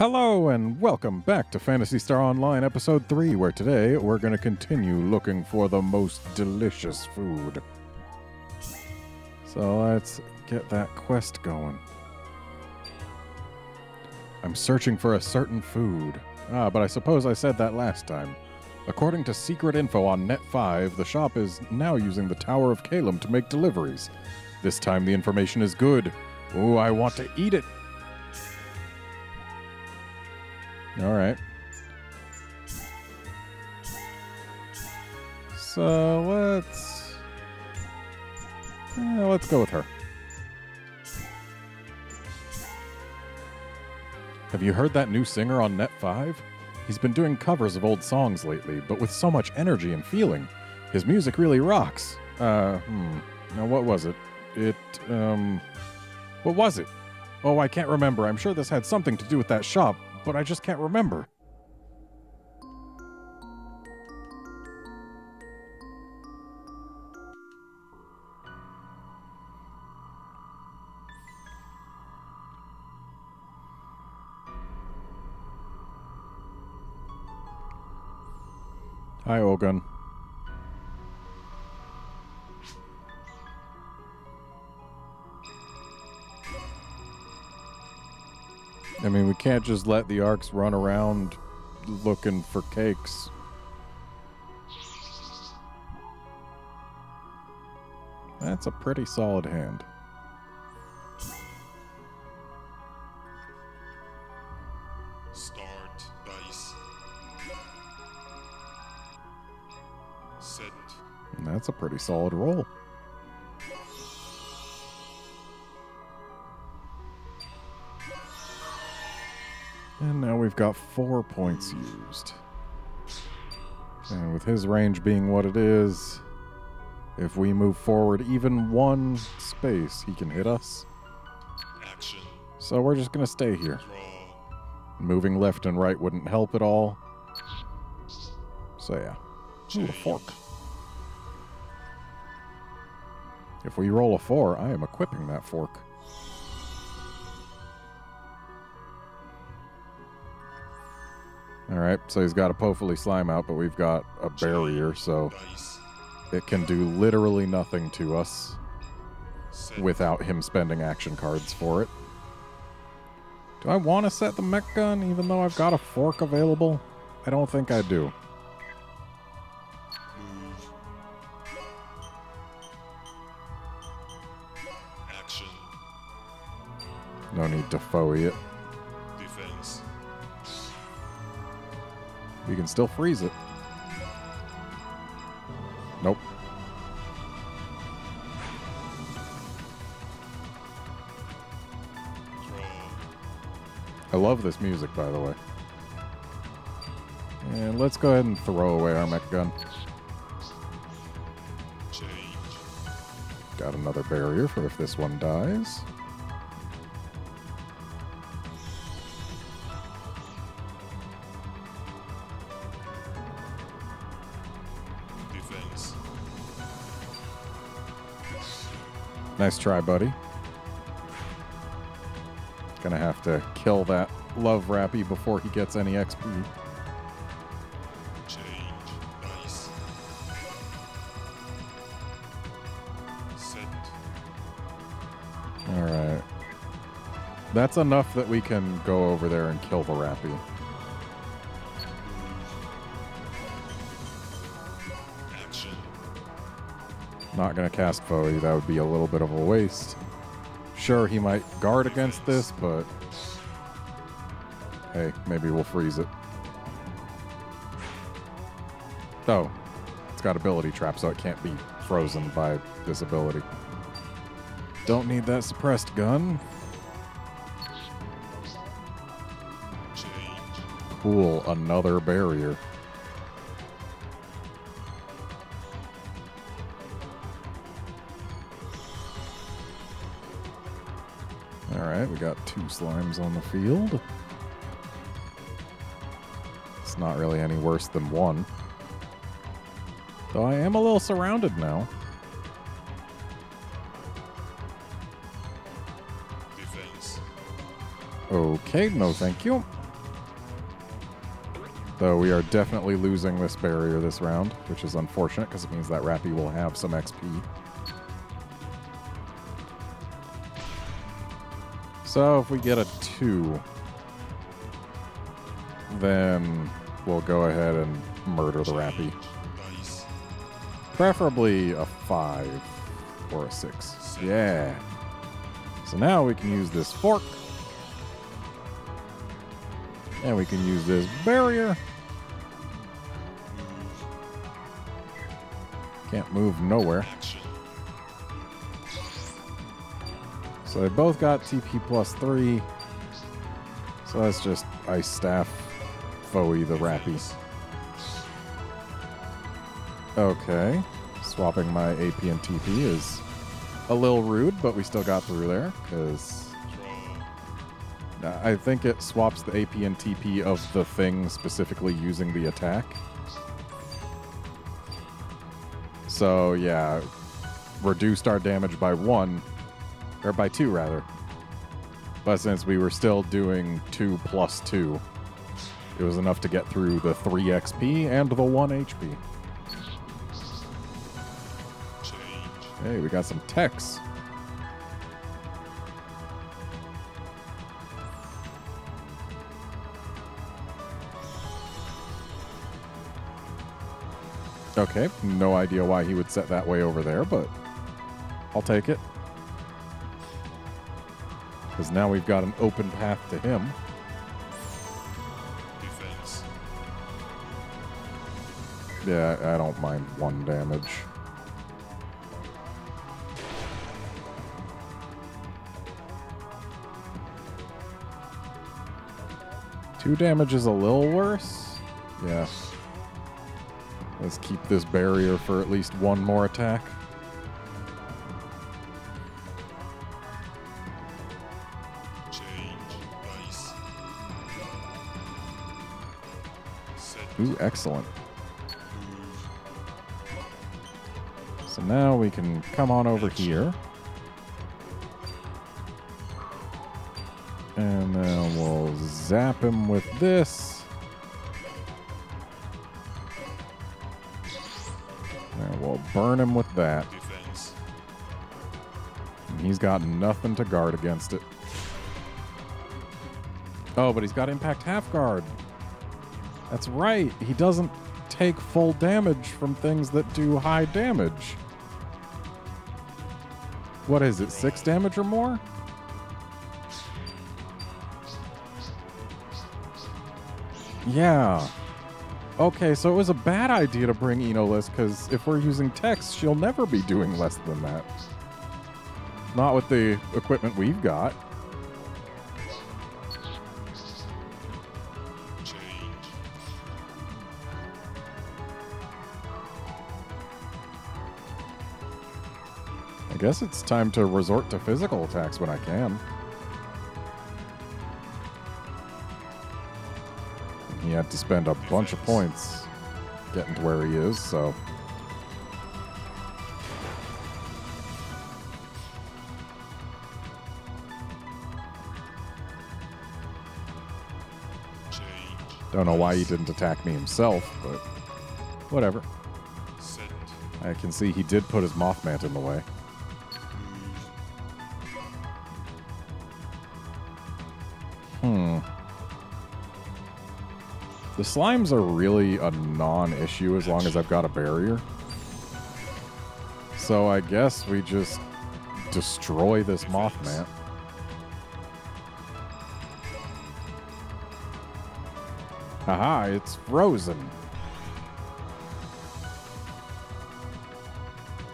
Hello and welcome back to Phantasy Star Online Episode 3, where today we're going to continue looking for the most delicious food. So let's get that quest going. I'm searching for a certain food. Ah, but I suppose I said that last time. According to secret info on Net 5, the shop is now using the Tower of Caelum to make deliveries. This time the information is good. Ooh, I want to eat it. All right. So let's let's go with her. Have you heard that new singer on Net 5? He's been doing covers of old songs lately, but with so much energy and feeling. His music really rocks. Uh, hmm. Now what was it? It um what was it? Oh, I can't remember. I'm sure this had something to do with that shop, but I just can't remember. Hi, Ohgun. Can't just let the arcs run around looking for cakes. That's a pretty solid hand. Start dice. Set. And that's a pretty solid roll. And now we've got four points used. And with his range being what it is, if we move forward even one space, he can hit us. Action. So we're just going to stay here. Moving left and right wouldn't help at all. So yeah. Ooh, a fork. If we roll a four, I am equipping that fork. All right, so he's got a Pofuilly slime out, but we've got a barrier, so it can do literally nothing to us without him spending action cards for it. Do I want to set the mech gun even though I've got a fork available? I don't think I do. No need to foe it. You can still freeze it. Nope. I love this music, by the way. And let's go ahead and throw away our mech gun. Got another barrier for if this one dies. Nice try, buddy. Gonna have to kill that love rappy before he gets any XP. Alright. That's enough that we can go over there and kill the rappy. Not gonna cast Foie, that would be a little bit of a waste. Sure, he might guard against this, but hey, maybe we'll freeze it. Oh, it's got ability trap, so it can't be frozen by this ability. Don't need that suppressed gun. Cool, another barrier. All right, we got two slimes on the field. It's not really any worse than one. Though I am a little surrounded now. Defense. Okay, no thank you. Though we are definitely losing this barrier this round, which is unfortunate because it means that Rappy will have some XP. So if we get a 2, then we'll go ahead and murder the Rappy. Preferably a 5 or a 6. Yeah. So now we can use this fork. And we can use this barrier. Can't move nowhere. So they both got TP plus 3. So that's just Ice Staff, Foie the Rappy. Okay. Swapping my AP and TP is a little rude, but we still got through there because I think it swaps the AP and TP of the thing specifically using the attack. So yeah, reduced our damage by one, or by two rather. But since we were still doing two plus two, it was enough to get through the three XP and the one HP. Hey, we got some techs. Okay, no idea why he would set that way over there, but I'll take it. Because now we've got an open path to him. Defense. Yeah, I don't mind one damage. Two damage is a little worse. Yeah. Let's keep this barrier for at least one more attack. Ooh, excellent. So now we can come on over here. And then we'll zap him with this. And we'll burn him with that. And he's got nothing to guard against it. Oh, but he's got impact half guard. That's right. He doesn't take full damage from things that do high damage. What is it? Six damage or more? Yeah. Okay, so it was a bad idea to bring Ino'lis because if we're using techs, she'll never be doing less than that. Not with the equipment we've got. Guess it's time to resort to physical attacks when I can. He had to spend a bunch of points getting to where he is, so. Don't know why he didn't attack me himself, but whatever. I can see he did put his Mothman in the way. The slimes are really a non issue as long as I've got a barrier. So I guess we just destroy this Mothman. Haha, it's frozen.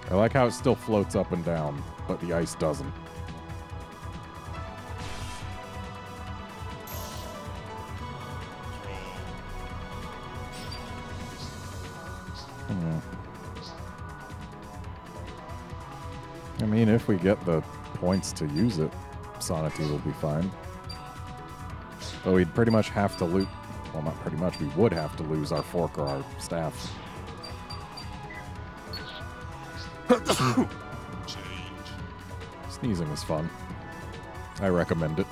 I like how it still floats up and down, but the ice doesn't. mean, if we get the points to use it, Sonity will be fine. But we'd pretty much have to loot... Well, not pretty much. We would have to lose our fork or our staff. Sneezing is fun. I recommend it.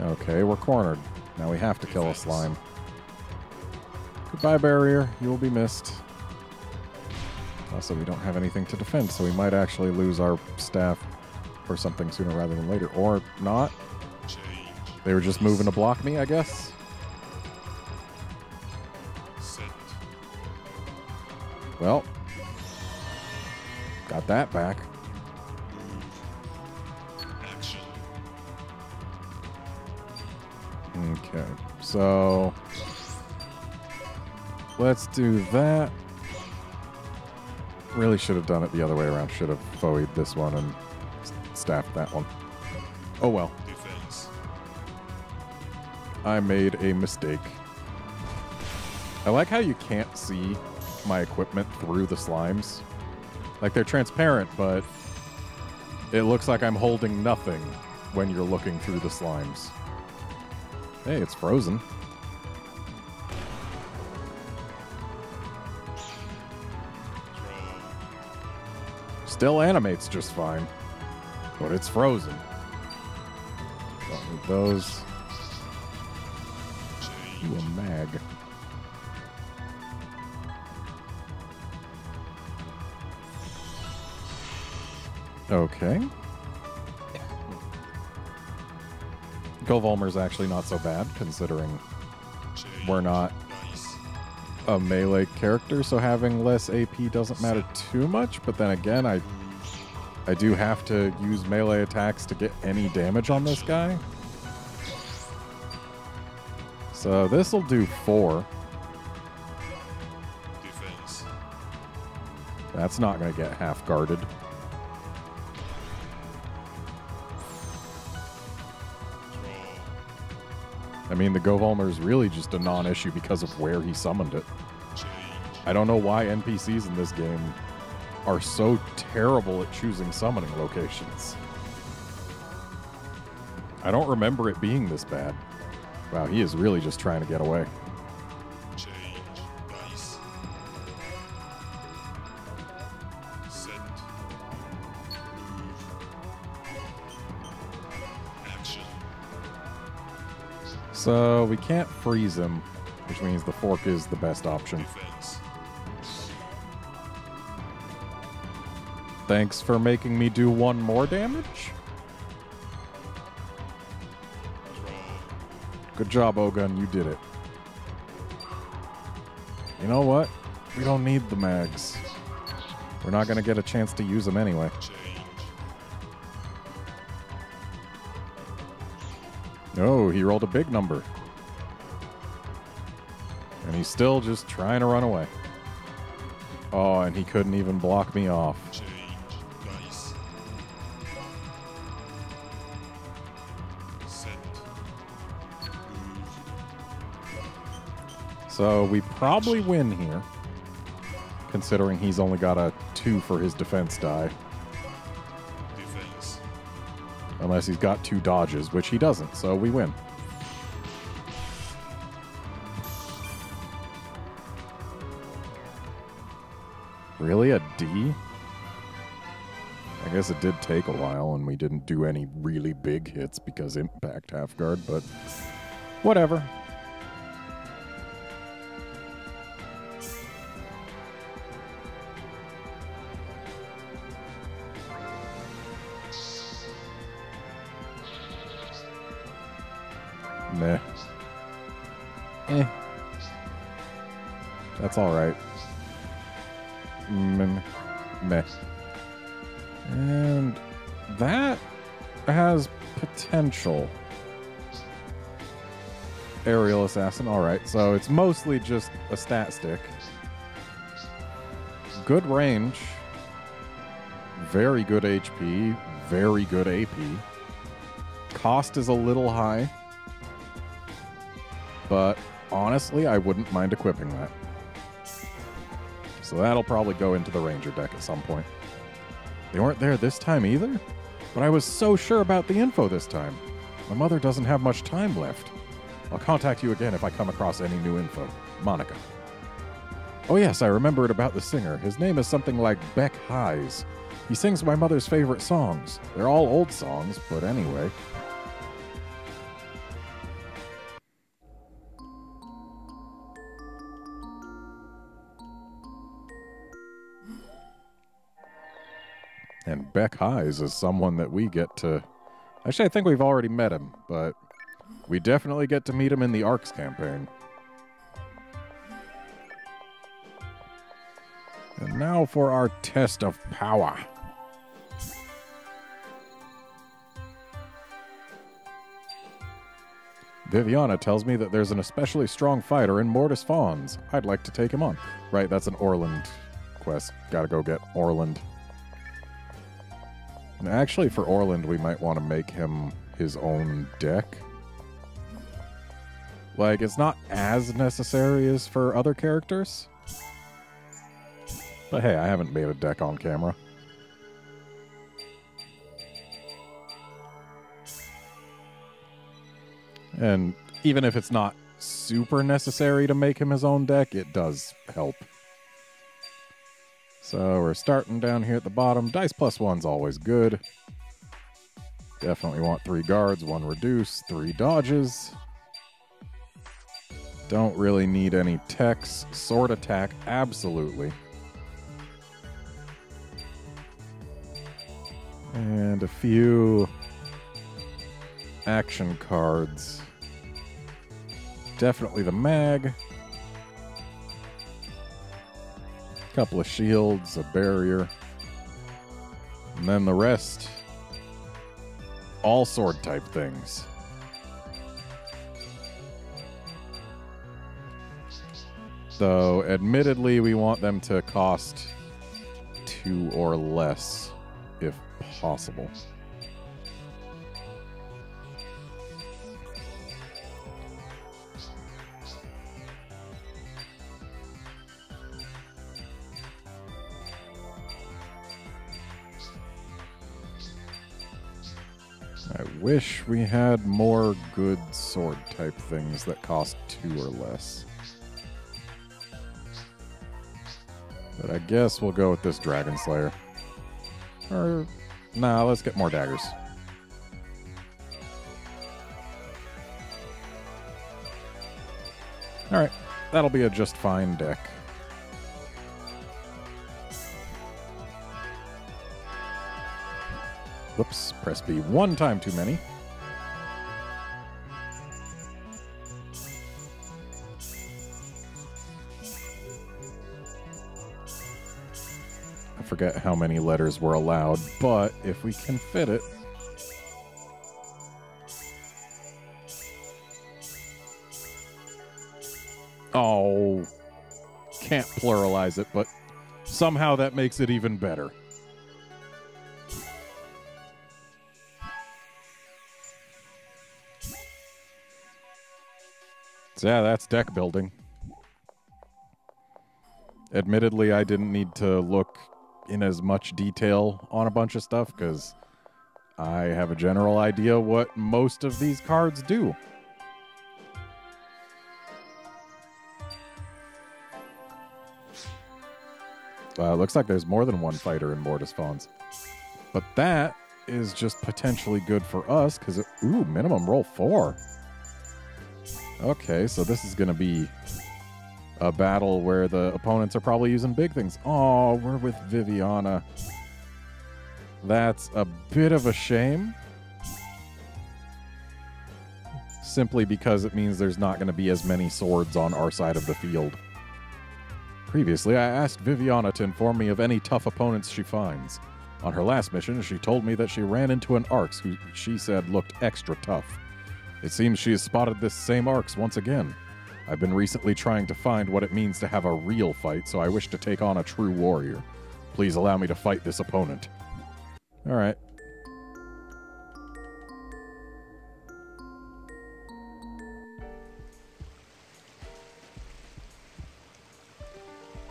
Okay, we're cornered. Now we have to kill a slime. Goodbye, barrier. You will be missed. Also, we don't have anything to defend, so we might actually lose our staff or something sooner rather than later. Or not. They were just moving to block me, I guess. Well, got that back. So let's do that. Really should have done it the other way around. Should have foed this one and staffed that one. Oh well, Defense. I made a mistake. I like how you can't see my equipment through the slimes. Like they're transparent, but it looks like I'm holding nothing when you're looking through the slimes. Hey, it's frozen. Still animates just fine, but it's frozen. Don't need those. You a mag. Okay. Golvolmer's actually not so bad, considering we're not a melee character, so having less AP doesn't matter too much. But then again, I I do have to use melee attacks to get any damage on this guy. So this will do four. That's not going to get half guarded. I mean, the Govolmer is really just a non issue because of where he summoned it. I don't know why NPCs in this game are so terrible at choosing summoning locations. I don't remember it being this bad. Wow, he is really just trying to get away. So we can't freeze him, which means the fork is the best option. Thanks for making me do one more damage. Good job, Ohgun. You did it. You know what? We don't need the mags. We're not going to get a chance to use them anyway. Oh, he rolled a big number. And he's still just trying to run away. Oh, and he couldn't even block me off. So we probably win here, considering he's only got a two for his defense die, unless he's got two dodges, which he doesn't. So we win. Really, a D? I guess it did take a while, and we didn't do any really big hits because impact half guard, but whatever. That's all right. Mm, meh. And that has potential. Aerial assassin. All right, so it's mostly just a stat stick. Good range. Very good HP. Very good AP. Cost is a little high. But honestly, I wouldn't mind equipping that. So that'll probably go into the Ranger deck at some point. They weren't there this time either? But I was so sure about the info this time. My mother doesn't have much time left. I'll contact you again if I come across any new info. Monica. Oh, yes, I remembered about the singer. His name is something like Beck Highs. He sings my mother's favorite songs. They're all old songs, but anyway. Beck Highs is someone that we get to. Actually, I think we've already met him, but we definitely get to meet him in the Arcs campaign. And now for our test of power. Viviana tells me that there's an especially strong fighter in Mortis Fons. I'd like to take him on. Right, that's an Orland quest. Gotta go get Orland. Actually, for Orland, we might want to make him his own deck. Like, it's not as necessary as for other characters. But hey, I haven't made a deck on camera. And even if it's not super necessary to make him his own deck, it does help. So we're starting down here at the bottom. Dice plus one's always good. Definitely want three guards, one reduce, three dodges. Don't really need any techs. Sword attack, absolutely. And a few action cards. Definitely the mag. Couple of shields, a barrier. And then the rest, all sword type things. Though, admittedly, we want them to cost two or less if possible. Wish we had more good sword type things that cost two or less. But I guess we'll go with this Dragon Slayer. Or, nah, let's get more daggers. Alright, that'll be a just fine deck. Whoops, press B one time too many. I forget how many letters were allowed, but if we can fit it. Oh, can't pluralize it, but somehow that makes it even better. Yeah, that's deck building. Admittedly, I didn't need to look in as much detail on a bunch of stuff because I have a general idea what most of these cards do. Uh, looks like there's more than one fighter in Mortis Fons. But that is just potentially good for us because, ooh, minimum roll four. Okay, so this is going to be a battle where the opponents are probably using big things. Oh, we're with Viviana. That's a bit of a shame. Simply because it means there's not going to be as many swords on our side of the field. Previously, I asked Viviana to inform me of any tough opponents she finds. On her last mission, she told me that she ran into an Arx who she said looked extra tough. It seems she has spotted this same Arx once again. I've been recently trying to find what it means to have a real fight, so I wish to take on a true warrior. Please allow me to fight this opponent. All right.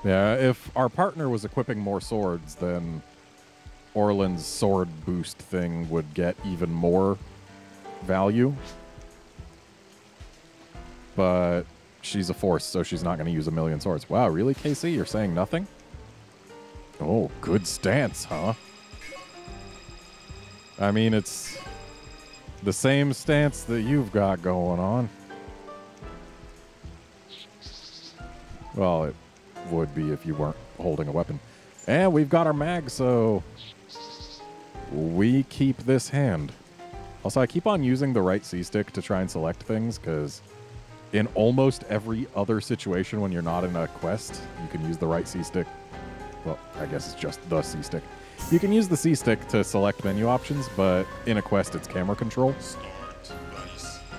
Yeah, if our partner was equipping more swords, then Orland's sword boost thing would get even more value. But she's a force, so she's not going to use a million swords. Wow, really, Casey? You're saying nothing? Oh, good stance, huh? I mean, it's the same stance that you've got going on. Well, it would be if you weren't holding a weapon. And we've got our mag, so we keep this hand. Also, I keep on using the right C stick to try and select things because in almost every other situation when you're not in a quest, you can use the right C stick. Well, I guess it's just the C stick. You can use the C stick to select menu options, but in a quest, it's camera control.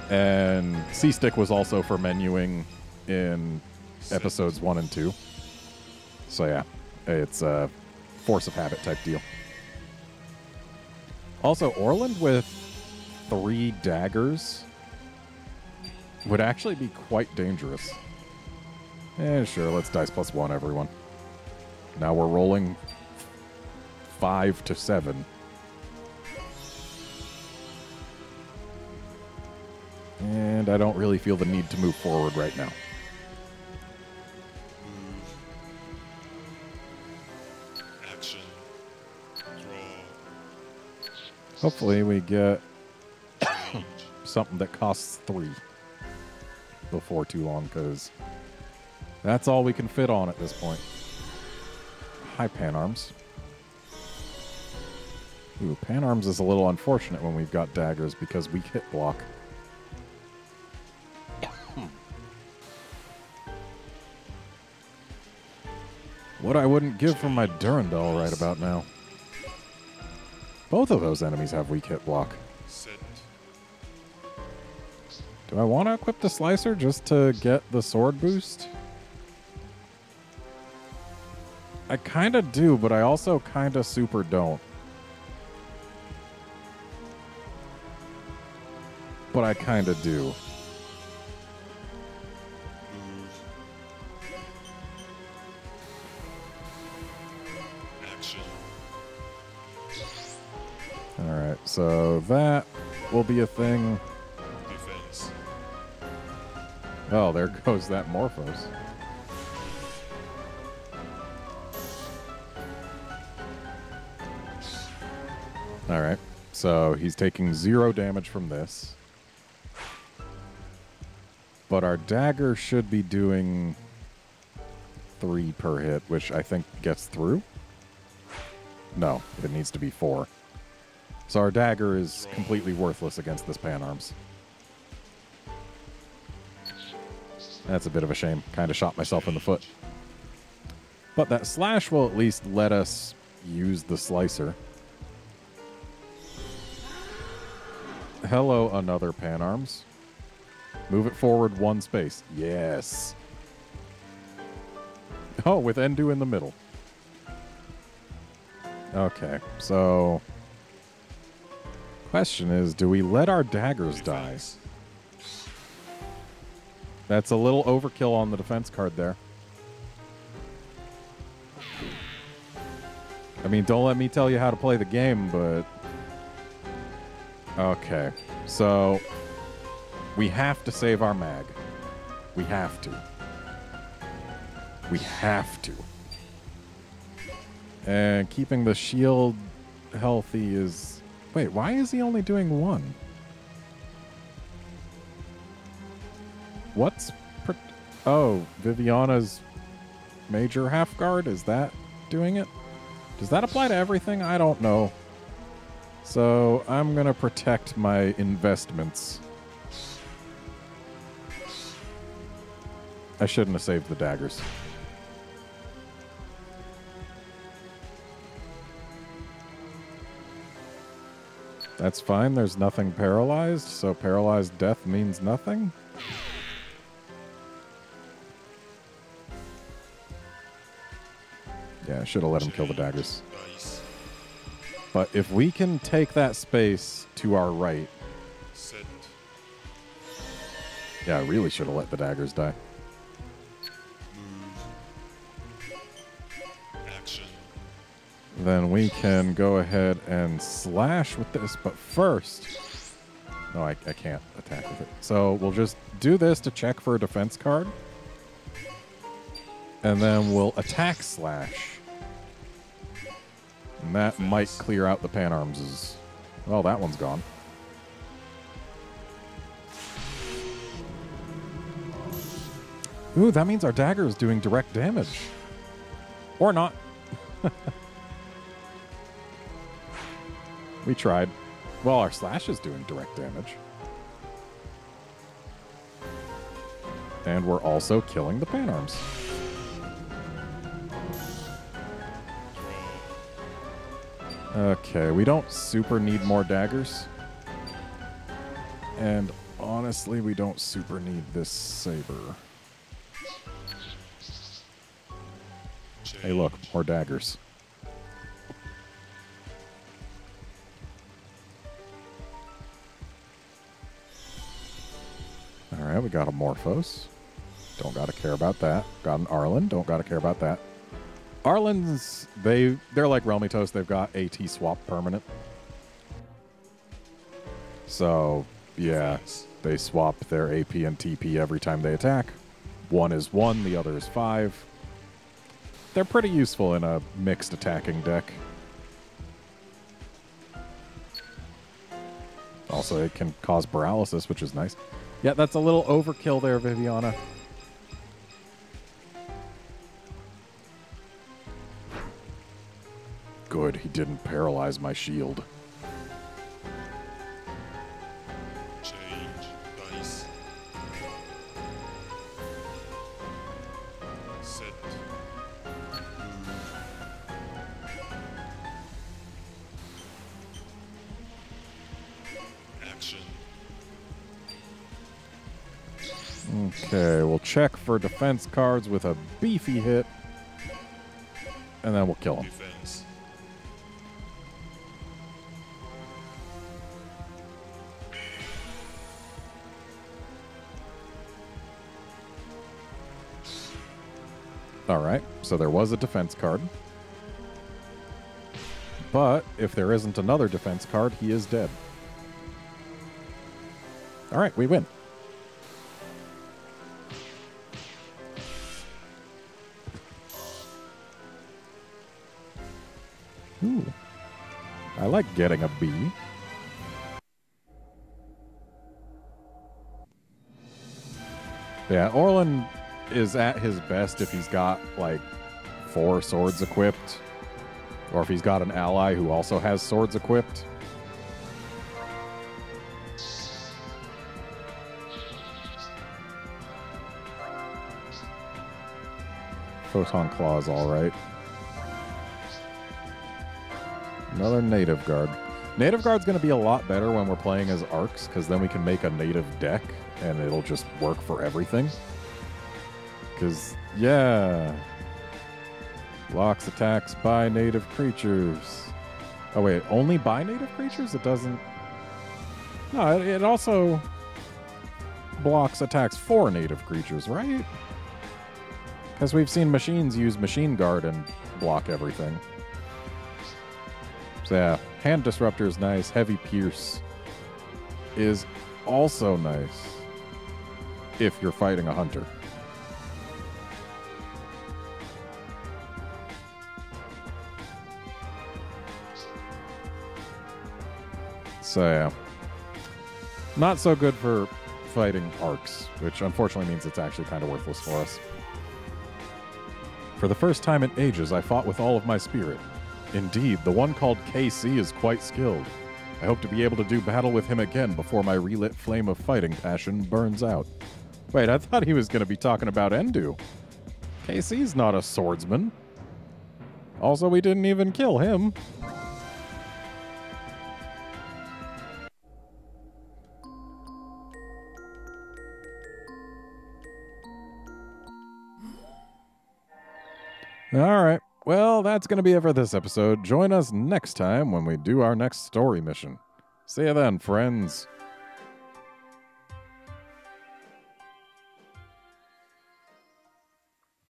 And C stick was also for menuing in episodes one and two. So yeah, it's a force of habit type deal. Also, Orland with three daggers would actually be quite dangerous. Eh, sure, let's dice plus one, everyone. Now we're rolling five to seven. And I don't really feel the need to move forward right now. Action. Hopefully, we get something that costs three before too long, because that's all we can fit on at this point. Hi, Pan Arms. Ooh, Pan Arms is a little unfortunate when we've got daggers because we hit block. Hmm. what I wouldn't give for my Durandal right about now. Both of those enemies have weak hit block. Do I want to equip the slicer just to get the sword boost? I kind of do, but I also kind of super don't. But I kind of do. All right, so that will be a thing. Oh, there goes that Morphos. All right, so he's taking zero damage from this. But our dagger should be doing three per hit, which I think gets through. No, it needs to be four. So our dagger is completely worthless against this pan arms. That's a bit of a shame. Kind of shot myself in the foot. But that slash will at least let us use the slicer. Hello, another pan arms. Move it forward one space. Yes. Oh, with Endu in the middle. Okay, so. Question is do we let our daggers die? That's a little overkill on the defense card there. I mean, don't let me tell you how to play the game, but. Okay. So. We have to save our mag. We have to. We have to. And keeping the shield healthy is. Wait, why is he only doing one? What's. Oh, Viviana's major half guard? Is that doing it? Does that apply to everything? I don't know. So I'm going to protect my investments. I shouldn't have saved the daggers. That's fine. There's nothing paralyzed, so paralyzed death means nothing. Should have let him kill the daggers. But if we can take that space to our right, yeah, I really should have let the daggers die. Then we can go ahead and slash with this, but first. No, I, I can't attack with it. So we'll just do this to check for a defense card. And then we'll attack slash. And that might clear out the pan arms. Well, that one's gone. Ooh, that means our dagger is doing direct damage. Or not. We tried. Well, our slash is doing direct damage. And we're also killing the pan arms. Okay, we don't super need more daggers. And honestly, we don't super need this saber. Hey, look, more daggers. All right, we got a Morphos. Don't gotta care about that. Got an Arlen. Don't gotta care about that. Arlen's they they're like Relmitos. They've got AT swap permanent. So yeah, they swap their AP and TP every time they attack. One is one, the other is five. They're pretty useful in a mixed attacking deck. Also, it can cause paralysis, which is nice. Yeah, that's a little overkill there, Viviana. Good, he didn't paralyze my shield. Change dice. Set. Action. Okay, we'll check for defense cards with a beefy hit. And then we'll kill him. Defense. Alright, so there was a defense card. But if there isn't another defense card, he is dead. Alright, we win. Ooh. I like getting a B. Yeah, Orland is at his best if he's got like four swords equipped, or if he's got an ally who also has swords equipped. Photon Claw is alright. Another Native Guard. Native Guard's going to be a lot better when we're playing as arcs, because then we can make a native deck, and it'll just work for everything. Because, yeah. Blocks attacks by native creatures. Oh, wait, only by native creatures? It doesn't. No, it, it also blocks attacks for native creatures, right? Because we've seen machines use Machine Guard and block everything. So, yeah, Hand Disruptor is nice. Heavy Pierce is also nice if you're fighting a hunter. So yeah. Not so good for fighting arcs, which unfortunately means it's actually kind of worthless for us. For the first time in ages, I fought with all of my spirit. Indeed, the one called KC is quite skilled. I hope to be able to do battle with him again before my relit flame of fighting passion burns out. Wait, I thought he was going to be talking about Endu. KC's not a swordsman. Also, we didn't even kill him. All right. Well, that's going to be it for this episode. Join us next time when we do our next story mission. See you then, friends.